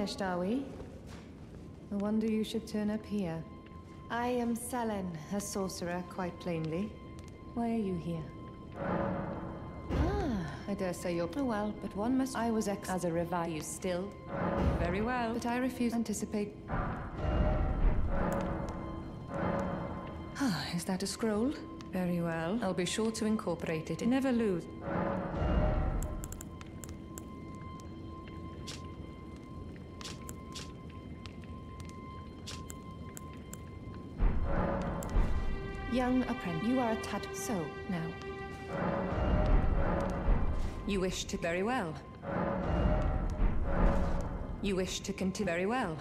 Are we? No wonder you should turn up here. I am Sellen, a sorcerer, quite plainly. Why are you here? Ah, I dare say you're... Oh well, but one must... I was ex... As a revive you still. Very well. But I refuse to anticipate... Ah, is that a scroll? Very well. I'll be sure to incorporate it. Never lose. Young apprentice, you are a tad. So, now. You wish to very well. You wish to continue very well.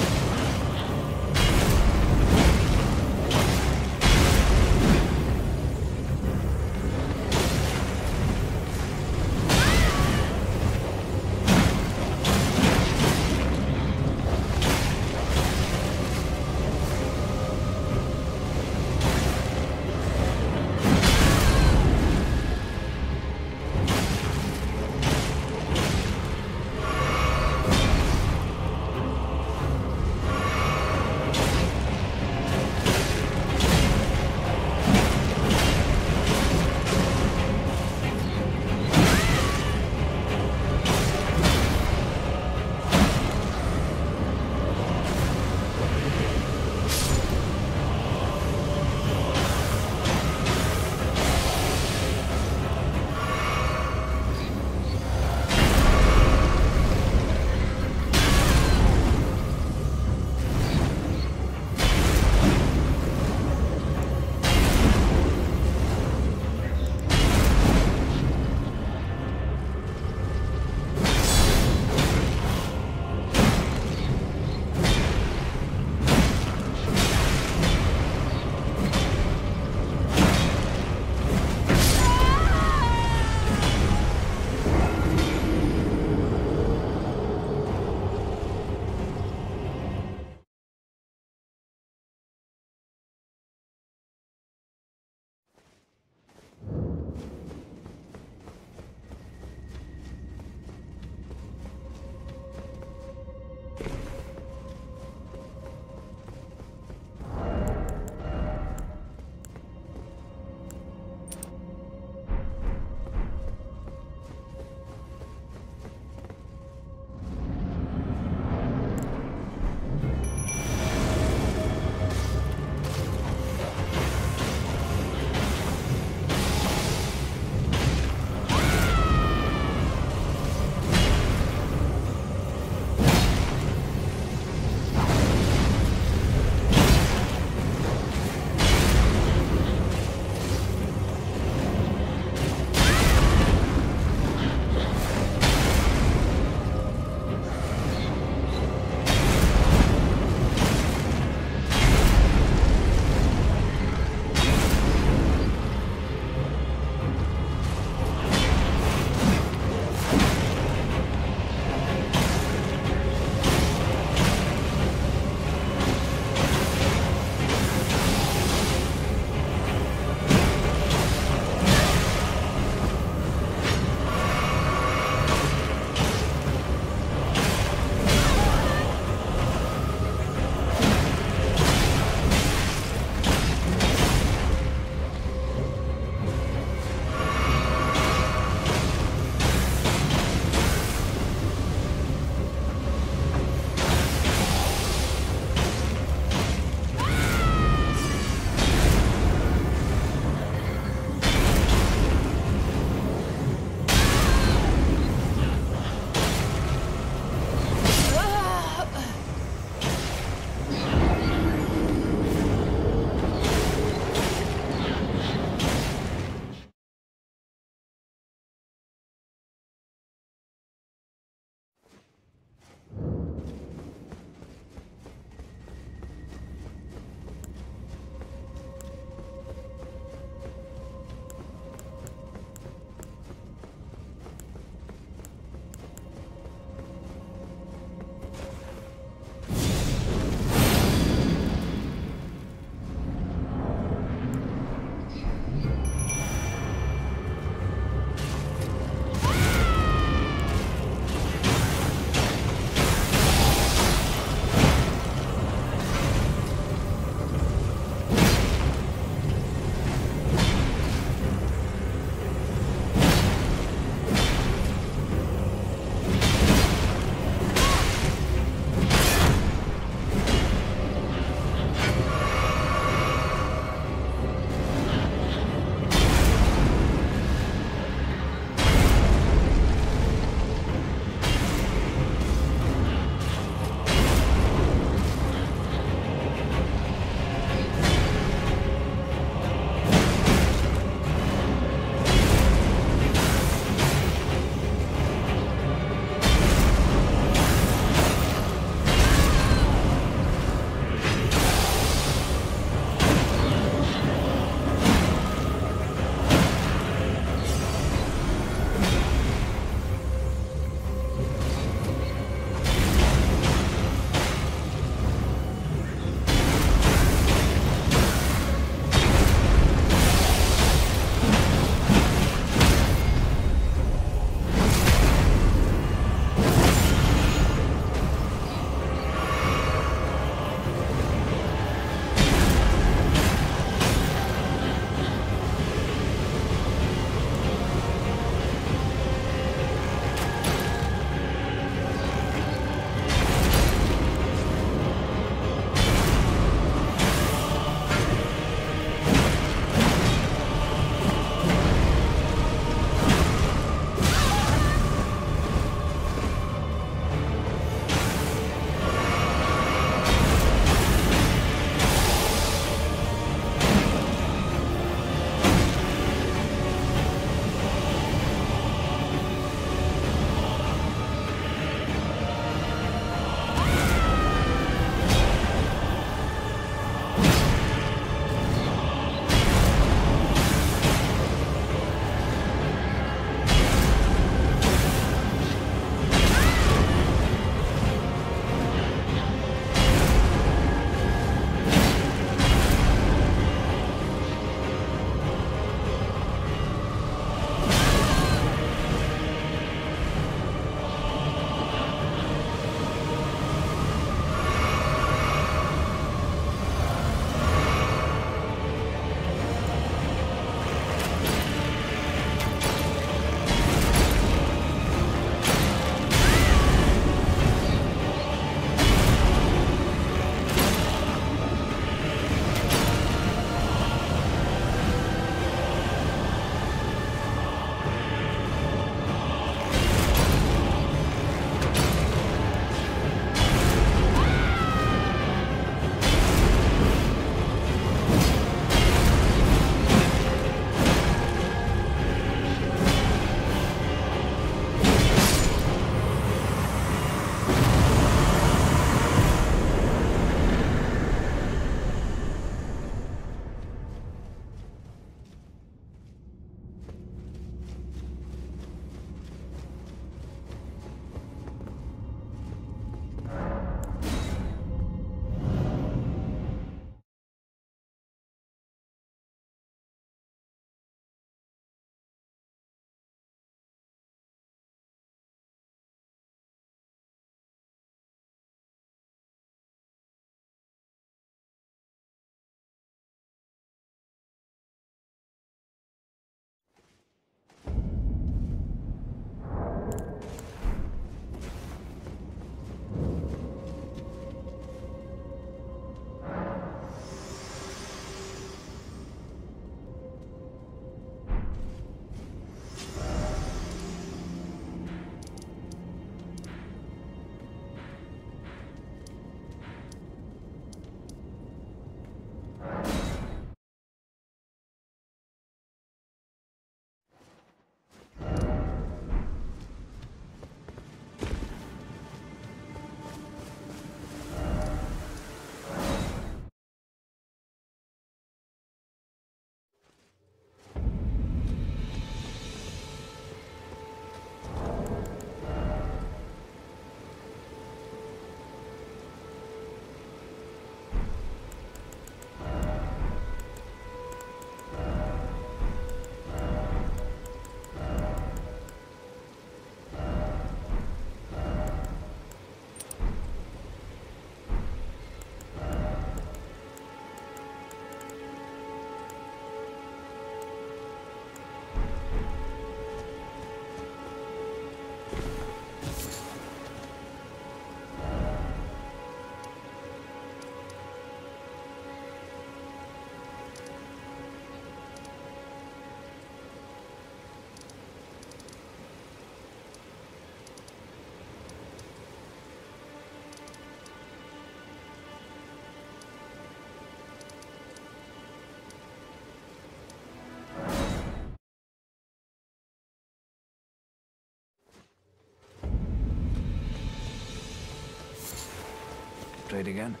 Straight again.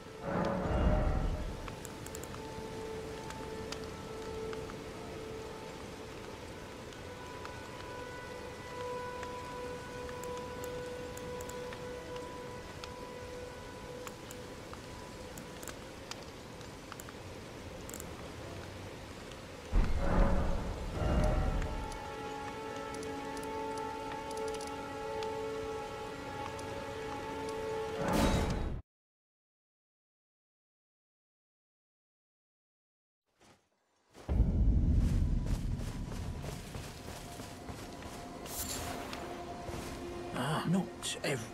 Every...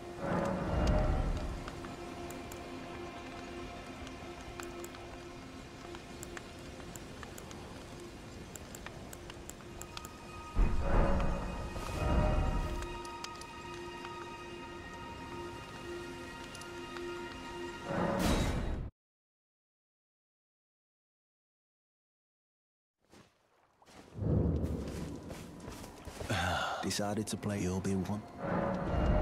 Decided to play Obi-Wan. Be let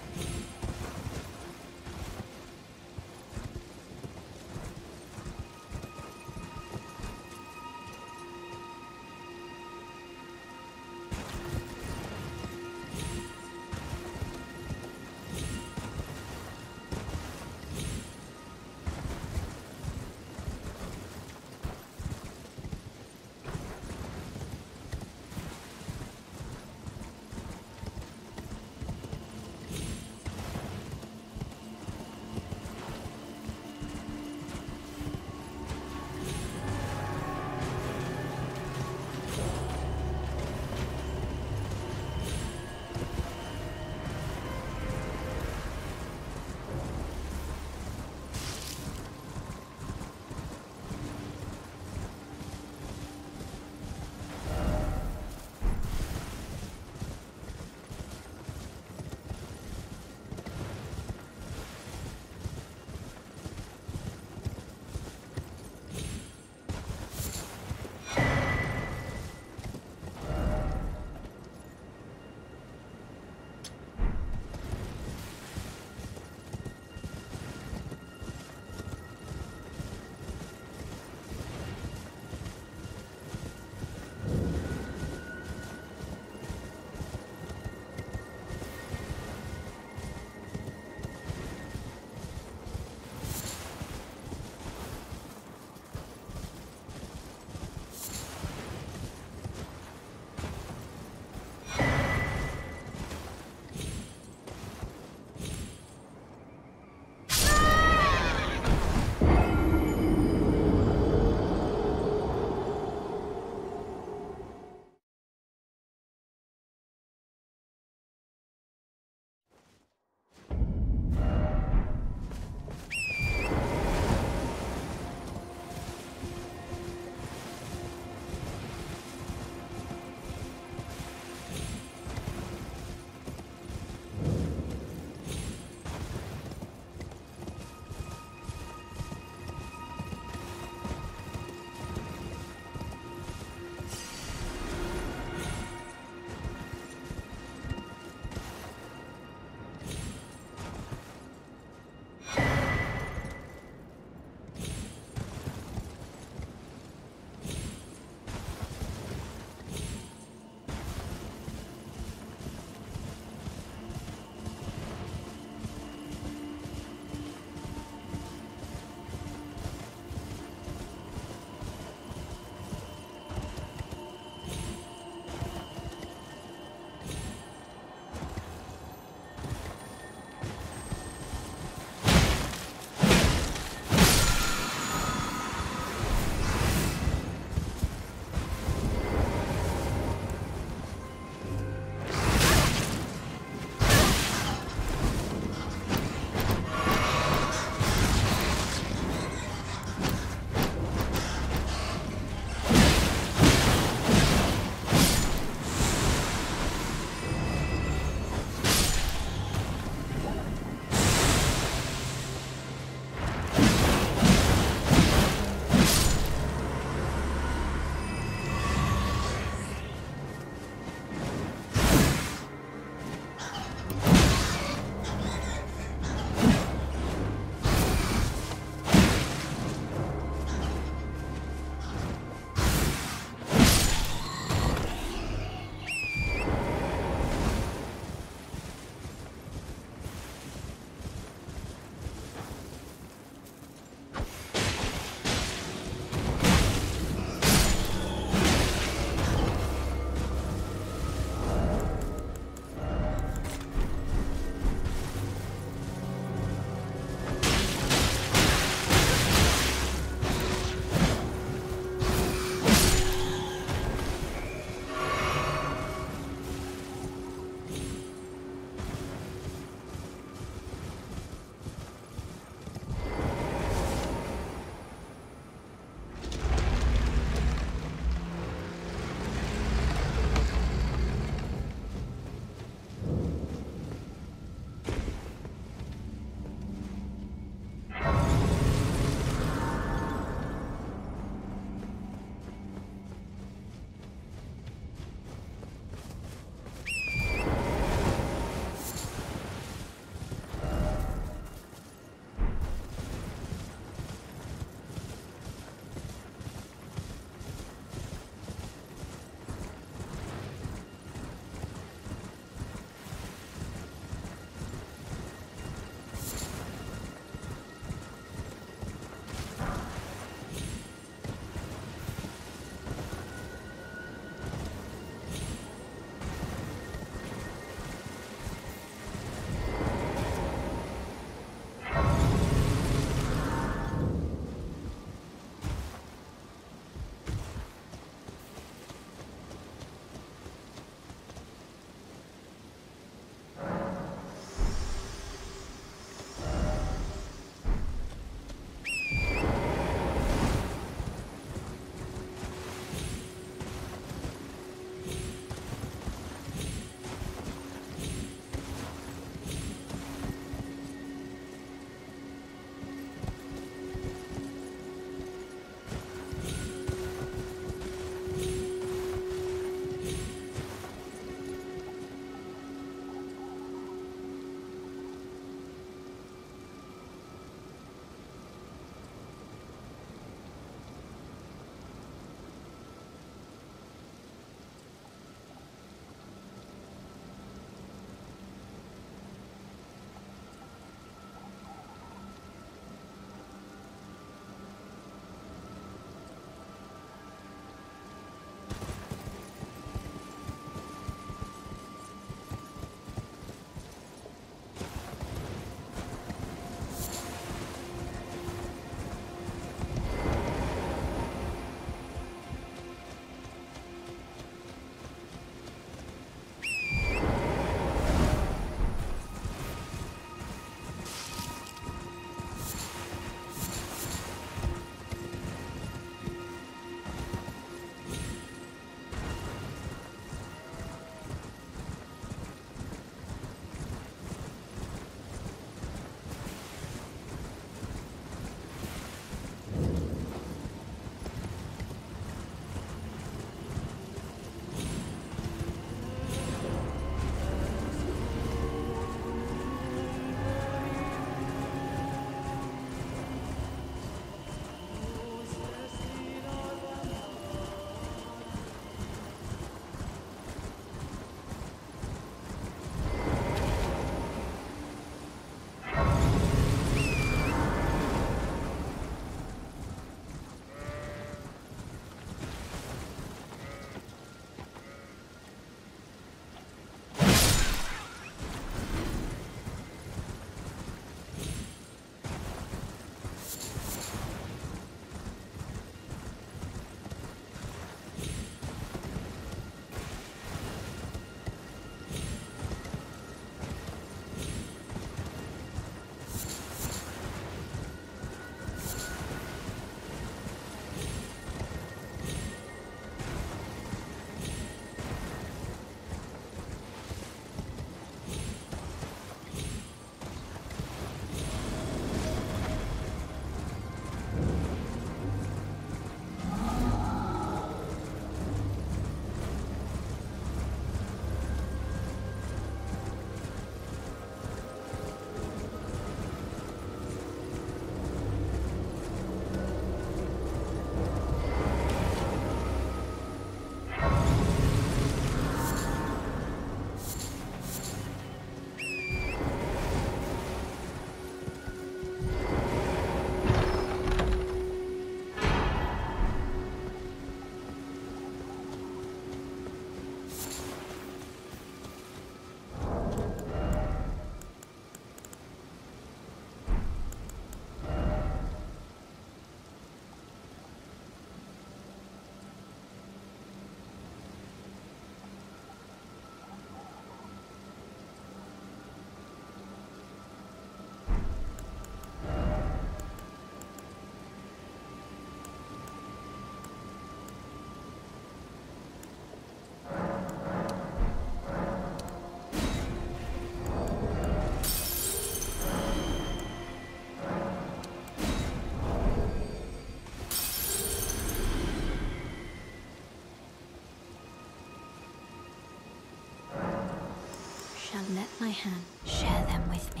share them with me.